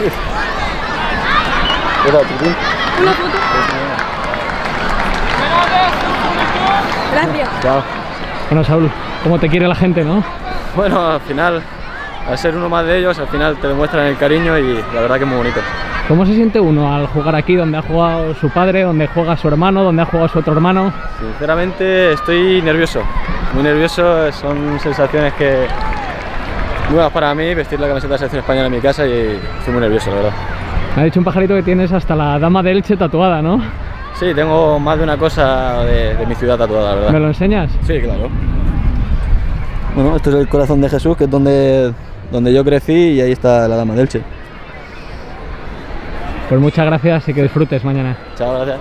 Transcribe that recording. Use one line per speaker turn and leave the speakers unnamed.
Una foto. Gracias.
Chao.
Bueno, Saúl, ¿cómo te quiere la gente, no?
Bueno, al final, al ser uno más de ellos, al final te demuestran el cariño y la verdad que es muy bonito.
¿Cómo se siente uno al jugar aquí, donde ha jugado su padre, donde juega su hermano, donde ha jugado su otro hermano?
Sinceramente estoy nervioso, muy nervioso, son sensaciones que nuevas para mí, vestir la camiseta de la selección española en mi casa y estoy muy nervioso, la verdad.
Me ha dicho un pajarito que tienes hasta la dama de Elche tatuada, ¿no?
Sí, tengo más de una cosa de, de mi ciudad tatuada, la verdad.
¿Me lo enseñas?
Sí, claro. Bueno, este es el corazón de Jesús, que es donde, donde yo crecí y ahí está la dama de Elche.
Pues muchas gracias y que disfrutes mañana.
Chao, gracias.